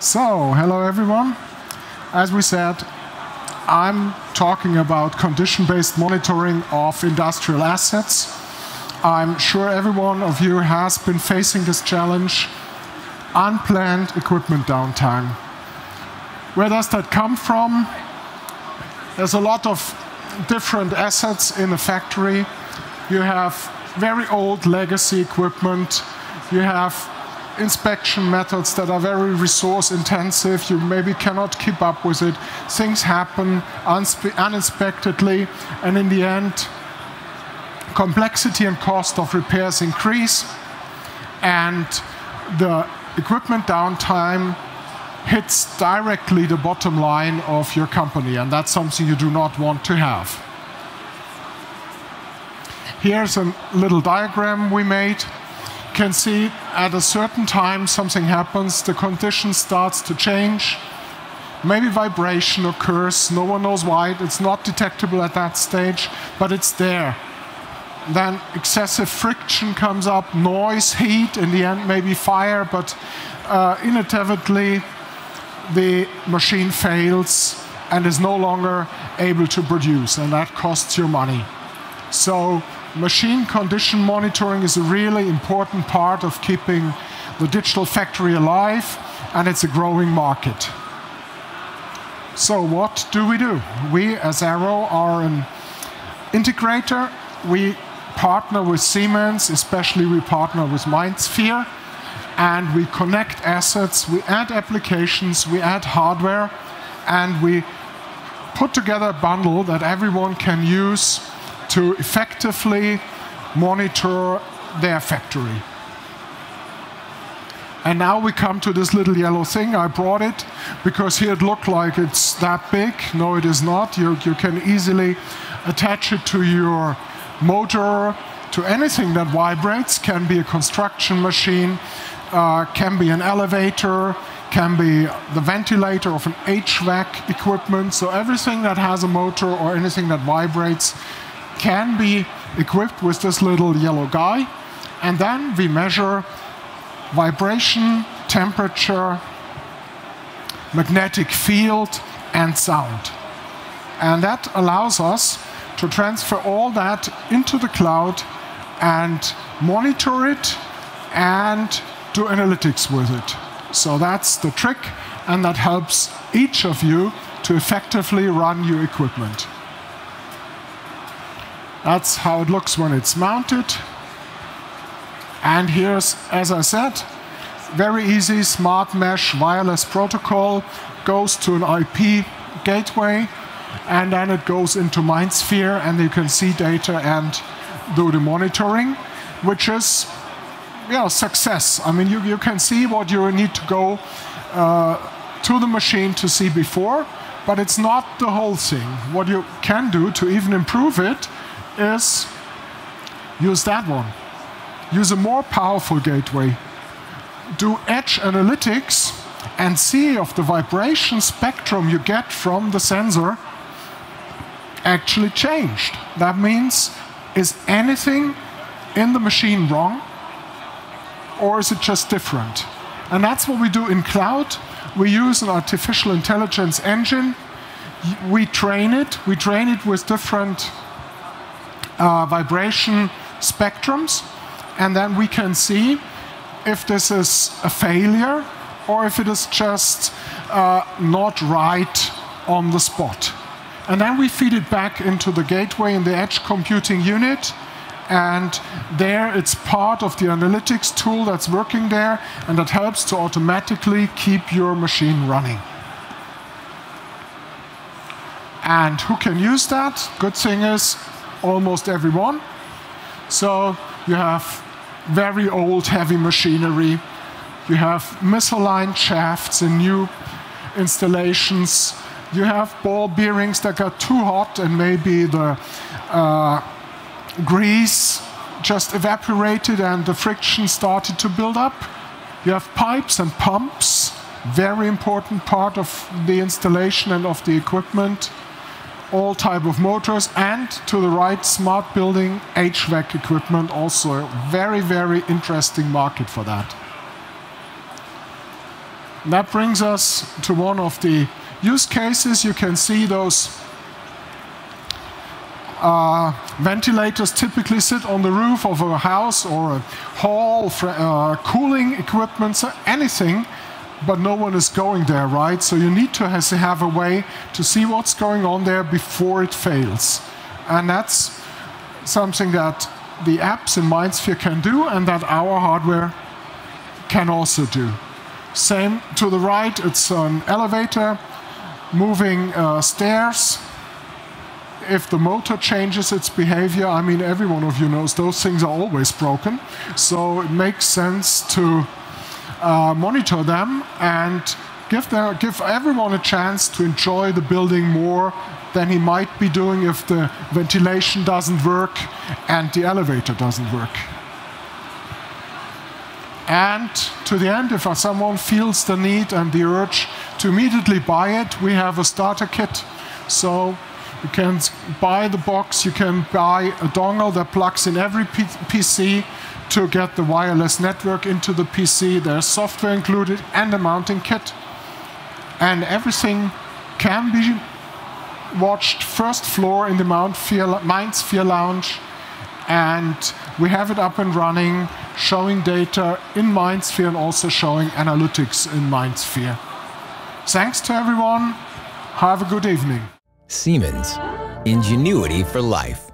So, hello everyone. As we said, I'm talking about condition-based monitoring of industrial assets. I'm sure every one of you has been facing this challenge, unplanned equipment downtime. Where does that come from? There's a lot of different assets in a factory. You have very old legacy equipment. You have inspection methods that are very resource intensive. You maybe cannot keep up with it. Things happen unexpectedly, and in the end, complexity and cost of repairs increase, and the equipment downtime hits directly the bottom line of your company, and that's something you do not want to have. Here's a little diagram we made. Can see at a certain time something happens, the condition starts to change, maybe vibration occurs, no one knows why, it's not detectable at that stage, but it's there. Then excessive friction comes up, noise, heat, in the end maybe fire, but uh, inevitably the machine fails and is no longer able to produce, and that costs you money. So machine condition monitoring is a really important part of keeping the digital factory alive, and it's a growing market. So what do we do? We, as Arrow, are an integrator. We partner with Siemens, especially we partner with MindSphere, and we connect assets, we add applications, we add hardware, and we put together a bundle that everyone can use to effectively monitor their factory. And now we come to this little yellow thing. I brought it because here it looked like it's that big. No, it is not. You, you can easily attach it to your motor, to anything that vibrates. Can be a construction machine, uh, can be an elevator, can be the ventilator of an HVAC equipment. So everything that has a motor or anything that vibrates can be equipped with this little yellow guy. And then we measure vibration, temperature, magnetic field, and sound. And that allows us to transfer all that into the cloud and monitor it and do analytics with it. So that's the trick, and that helps each of you to effectively run your equipment. That's how it looks when it's mounted. And here's, as I said, very easy smart mesh wireless protocol goes to an IP gateway and then it goes into MindSphere and you can see data and do the monitoring, which is yeah, success. I mean, you, you can see what you need to go uh, to the machine to see before, but it's not the whole thing. What you can do to even improve it is use that one. Use a more powerful gateway. Do edge analytics and see if the vibration spectrum you get from the sensor actually changed. That means, is anything in the machine wrong? Or is it just different? And that's what we do in cloud. We use an artificial intelligence engine. We train it. We train it with different uh, vibration spectrums, and then we can see if this is a failure or if it is just uh, not right on the spot. And then we feed it back into the gateway in the edge computing unit. And there it's part of the analytics tool that's working there, and that helps to automatically keep your machine running. And who can use that? Good thing is, almost everyone. So you have very old heavy machinery. You have misaligned shafts in new installations. You have ball bearings that got too hot and maybe the uh, grease just evaporated and the friction started to build up. You have pipes and pumps, very important part of the installation and of the equipment all type of motors, and to the right, smart building HVAC equipment, also a very, very interesting market for that. That brings us to one of the use cases. You can see those uh, ventilators typically sit on the roof of a house or a hall, uh, cooling equipment, so anything, but no one is going there, right? So you need to have a way to see what's going on there before it fails. And that's something that the apps in MindSphere can do and that our hardware can also do. Same to the right, it's an elevator moving uh, stairs. If the motor changes its behavior, I mean, every one of you knows those things are always broken. So it makes sense to uh, monitor them and give, their, give everyone a chance to enjoy the building more than he might be doing if the ventilation doesn't work and the elevator doesn't work. And to the end, if someone feels the need and the urge to immediately buy it, we have a starter kit. So you can buy the box, you can buy a dongle that plugs in every PC to get the wireless network into the PC. There's software included and a mounting kit. And everything can be watched first floor in the MindSphere Lounge. And we have it up and running, showing data in MindSphere and also showing analytics in MindSphere. Thanks to everyone. Have a good evening. Siemens, ingenuity for life.